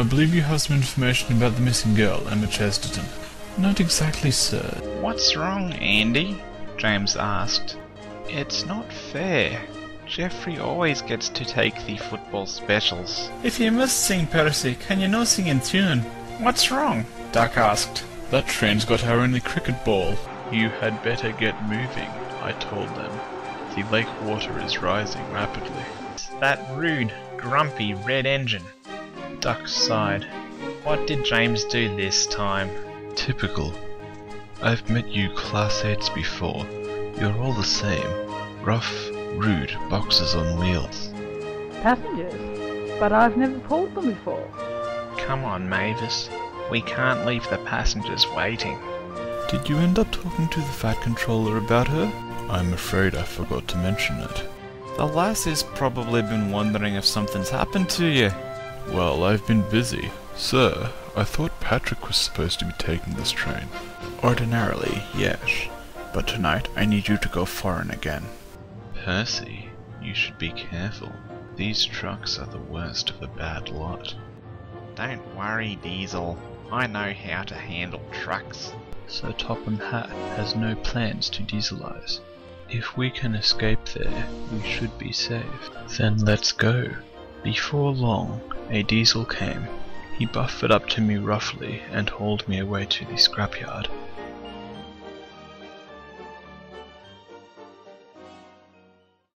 I believe you have some information about the missing girl, Emma Chesterton. Not exactly, sir. What's wrong, Andy? James asked. It's not fair. Jeffrey always gets to take the football specials. If you must sing, Percy, can you not sing in tune? What's wrong? Duck asked. That train's got our only cricket ball. You had better get moving, I told them. The lake water is rising rapidly. That rude, grumpy red engine. Duck sighed. What did James do this time? Typical. I've met you class 8s before. You're all the same. Rough, rude boxes on wheels. Passengers? But I've never pulled them before. Come on, Mavis. We can't leave the passengers waiting. Did you end up talking to the Fat Controller about her? I'm afraid I forgot to mention it. The lassie's probably been wondering if something's happened to you. Well, I've been busy. Sir, I thought Patrick was supposed to be taking this train. Ordinarily, yes. But tonight I need you to go foreign again. Percy, you should be careful. These trucks are the worst of the bad lot. Don't worry, Diesel. I know how to handle trucks. Sir Topham Hatt has no plans to dieselize. If we can escape there, we should be safe. Then let's go. Before long, a diesel came. He buffed up to me roughly and hauled me away to the scrapyard.